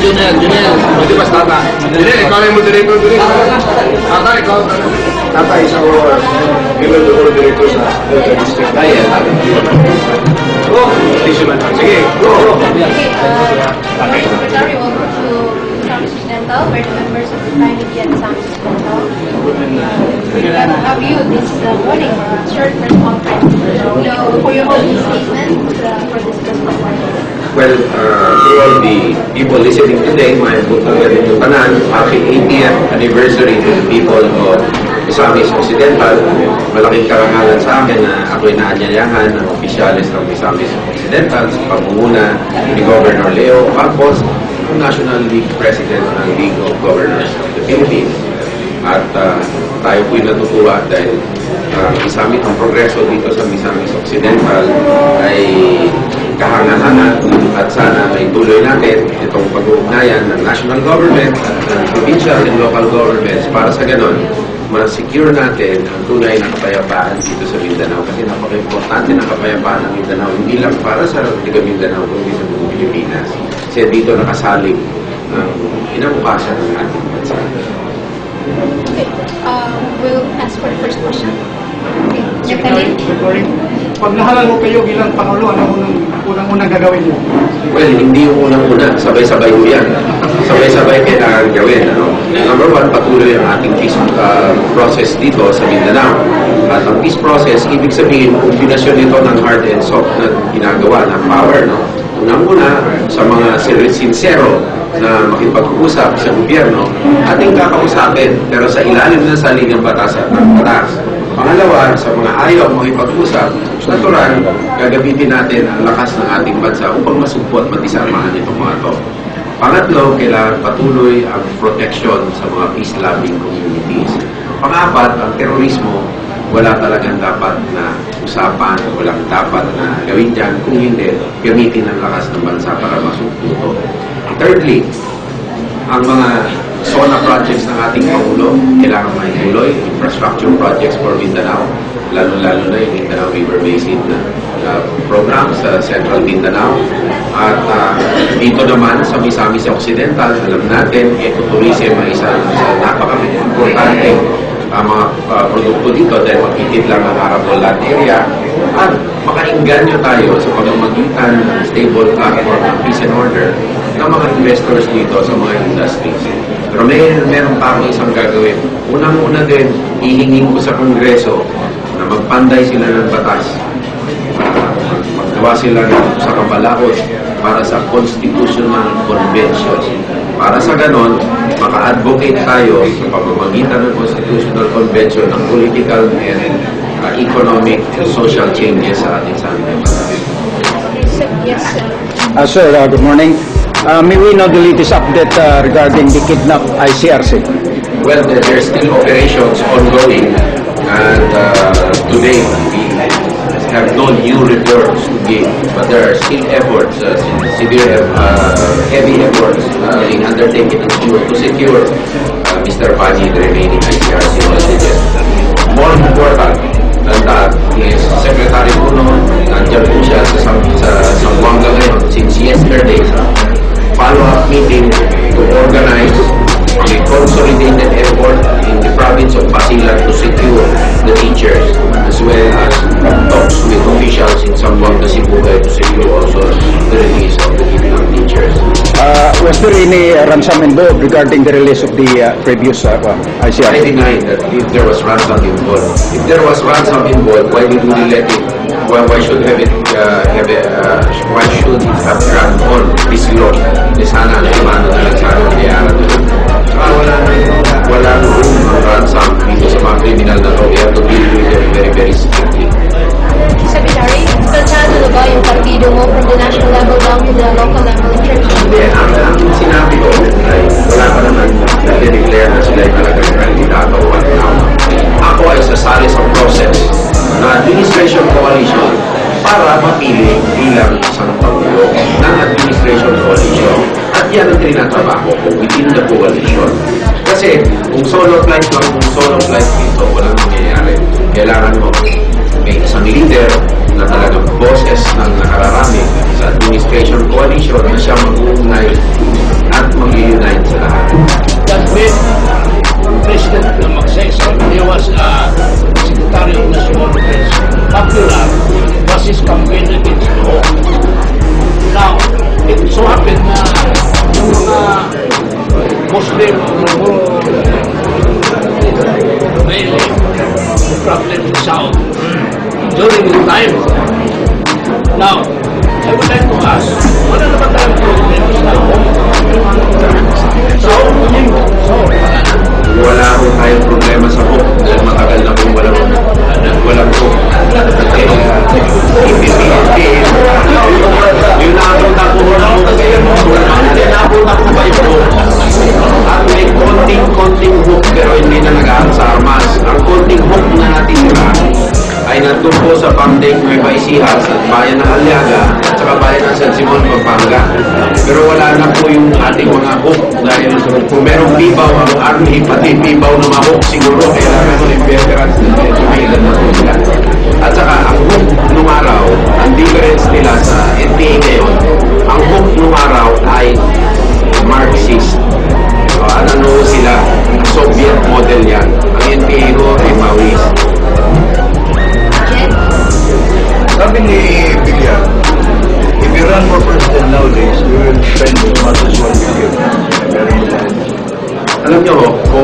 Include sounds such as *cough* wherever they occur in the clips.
Junel, Junel. Buti ba tata? Junel, ikaw yung moderator dito. Tata, ikaw. Tata, isang bilang ko director sa District. Ay, yan. Go! Additional. Sige, go! Okay, uh, Secretary, welcome to Sam Occidental, where the members of the family at Sam Occidental. We have have you this uh, morning, uh, short press conference. So, for your opening statement uh, for this press conference. Well, uh, to all the people listening today, may butang na rin yung tanan. Happy 80th anniversary to the people of Misamis Occidental. Malaking karangalan sa akin na ako'y naanyayahan ng opisyalis ng Misamis Occidental sa pamumuna ni Governor Leo Campos, ang National League President ng League of Governors of the Philippines. At uh, tayo po'y natutuwa dahil uh, Misamis, ang progreso dito sa Misamis Occidental ay kahanga-hanga at sana ay tuloy natin itong pag-uugnayan ng national government at ng provincial and local governments para sa ganon ma-secure natin ang tunay na kapayapaan dito sa Mindanao kasi napaka-importante ng kapayapaan ng Mindanao hindi lang para sa tiga Mindanao kundi sa buong Pilipinas kasi dito nakasalig ang inabukasan ng ating bansa. Okay, uh, we'll ask for the first question. Okay, Natalie? Pag nahalal mo kayo bilang Pangulo, ano unang, unang-unang gagawin niyo? Well, hindi yung unang-una. Sabay-sabay ko yan. Sabay-sabay kailangan gawin. Ano? Number one, patuloy ang ating peace uh, process dito sa Mindanao. At ang peace process, ibig sabihin, kombinasyon nito ng hard and soft na ginagawa ng power. No? Unang-una, sa mga sin- sincero na makipag-usap sa gobyerno, ating kakausapin, pero sa ilalim ng saligang batas at ng batas. Pangalawa, sa mga ayaw makipag-usap, natural, gagamitin natin ang lakas ng ating bansa upang masugpo at matisamahan itong mga to. Pangatlo, kailangan patuloy ang protection sa mga peace-loving communities. Pangapat, ang terorismo, wala talagang dapat na usapan, walang dapat na gawin dyan, kung hindi, gamitin ang lakas ng bansa para masugpo ito. Thirdly, ang mga SONA projects ng ating Pangulo, kailangan maituloy, infrastructure projects for Mindanao, lalo-lalo na yung Mindanao River Basin na uh, program sa Central Mindanao. At uh, dito naman sa Misamis Occidental, alam natin, ecotourism ay isa sa napaka-importante ang mga uh, produkto dito dahil makikit lang ang arable land area at makainganyo tayo sa pamamagitan ng stable platform ng peace and order ng mga investors dito sa mga industries. Pero may meron pa akong isang gagawin. Unang-una din, ihingin ko sa Kongreso na magpanday sila ng batas. Maggawa sila ng sa kabalaod para sa Constitutional Convention. Para sa ganon, maka-advocate tayo sa pamamagitan ng Constitutional Convention ng political and uh, economic and social changes sa ating. Yes, yes, sir. Uh, sir, uh, good morning. Uh, may we know the latest update uh, regarding the kidnap ICRC? Well, there are still operations ongoing, and uh, today we have no new reports to give, but there are still efforts, uh, severe, uh, heavy efforts uh, being undertaken to secure, uh, Mr. Paji, the remaining ICRC hostages. More important than that is Secretary Puno, nandiyan po siya sa any uh, ransom involved regarding the release of the uh, previous uh, uh, I deny that if there was ransom involved. If there was ransom involved, why did we let it? Why, why should have it? Uh, have it uh, why should it have run on this law? Di sana ang imano na lang sana ang diyaran doon. Saka wala wala room ng ransom dito sa mga criminal na to. We have to deal with them very very strictly. Secretary, kalsado na ba yung partido mo from the national level down to the local level in terms of Hindi, ang, ang sinabi ko ay wala pa naman na-declare na sila ay talagang kandidato right now. Ako ay sasali sa process na administration coalition para mapili bilang isang pangulo ng administration coalition. At yan ang tinatrabaho ko within the coalition. Kasi kung solo flight lang, kung solo flight dito, walang mangyayari. Kailangan mo may isang leader na talagang boses ng nakararami sa administration coalition na siya mag-uugnay at mag-unite sa lahat. That when President Maxes he was uh, ah, Secretary of National Defense, popular was his campaign against the law. Now, it so happened na yung mga Muslim or really problem in South during the time. Now, Ask, wala tayong problem wala ko tayong problema sa hook dahil matagal na kung walang, walang hook. Eh, ipipili. Yung napunta ko kasi yung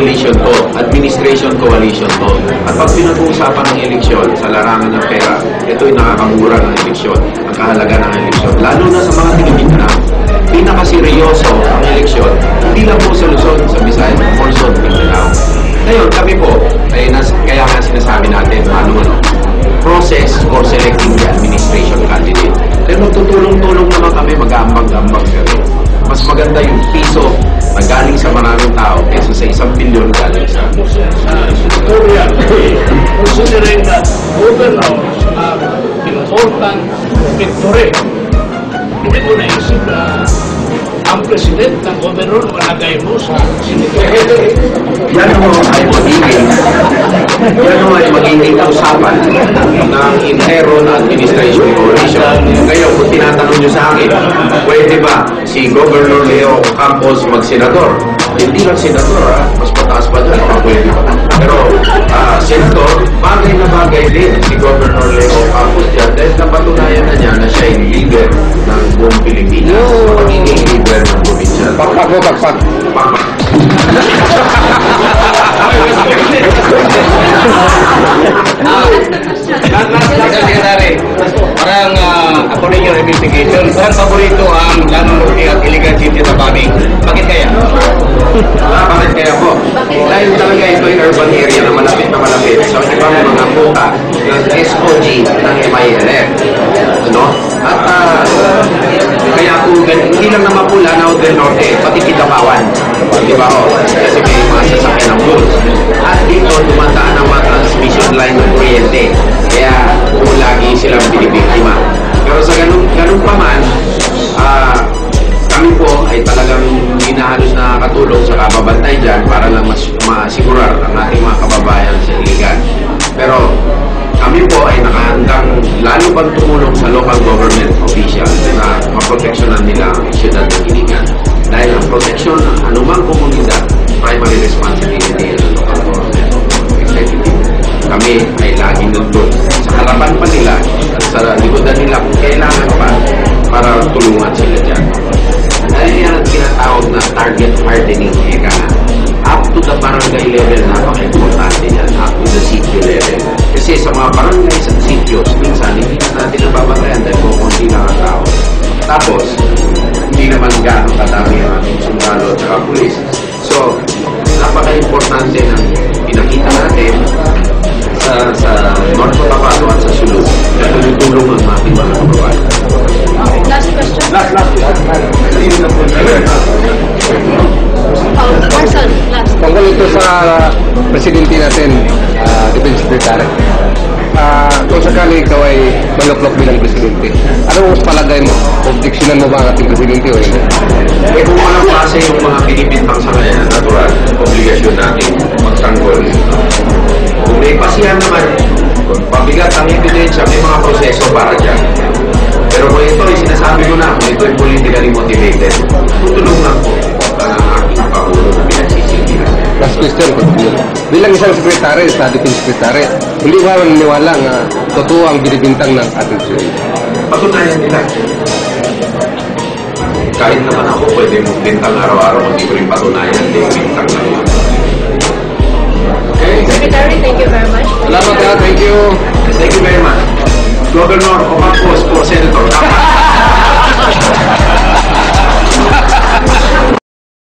coalition to, administration coalition to. At pag pinag-uusapan ng eleksyon sa larangan ng pera, ito'y nakakamura ng eleksyon, ang kahalaga ng eleksyon. Lalo na sa mga Pilipino, pinakaseryoso ang eleksyon, hindi lang po sa Luzon, sa Visayas, also sa Mindanao. Ngayon, kami po, ay nas, kaya nga sinasabi natin, ano ano, process for selecting the administration candidate. Kaya magtutulong-tulong naman kami, mag-aambag-ambag. Mas maganda yung piso na galing sa maraming tao kaysa sa isang bilyon galing sa Victoria, considering that governors have important victory. Hindi ko naisip na ang president ng governor malagay mo sa sinigay. Yan mo ay magiging yan mo ay magiging usapan ng intero na administration coalition. Ngayon, kung tinatanong nyo sa akin, pwede ba si Governor Leo Campos mag-senador? Hindi lang senador, ah. mas mataas pa dyan, pwede pa. Pero, ah, senador, bagay na bagay din si Governor Leo Campos dyan dahil napatunayan na niya na siya yung leader ng buong Pilipinas. Magiging leader ng provincial. Pakpak mo, pakpak. Pakpak. *laughs* Last, last, last. Parang uh, according your investigation, saan paborito ang lanunuti at illegal city sa Bani? Bakit kaya? Ah, bakit kaya po? Dahil talaga ito yung urban area na malapit na malapit sa ibang mga puta ng ay talagang hinahalos na katulong sa kababantay dyan para lang mas masigurar ang ating mga kababayan sa iligan. Pero kami po ay nakahandang lalo pang tumulong sa local government officials na maproteksyonan nila ang siyudad ng iligan. Dahil ang proteksyon ng anumang komunidad, primary responsibility sa presidente natin, uh, Defense Secretary. Ah, kung sakali ikaw ay maluklok bilang presidente, ano mas palagay mo? Objeksyonan mo ba ang ating presidente o hindi? Eh kung anong klase yung mga pinipintang sa kanya, natural, obligasyon natin magtanggol. Kung may pasihan naman, pabigat ang ebidensya, may mga proseso para dyan. Pero kung ito ay sinasabi ko na, kung ito ay politically motivated, tutulong lang po ang aking Pangulo. Last question ko. Bilang isang sekretary sa Defense Secretary, hindi ba naniniwala nga totoo ang binibintang ng ating presidente? Patunayan nila. Kahit naman ako pwede mong bintang araw-araw, hindi ko rin patunayan, hindi bintang lang yun. Secretary, thank you very much. Salamat, you. Thank you very much. Governor Ocampo for Senator. *laughs*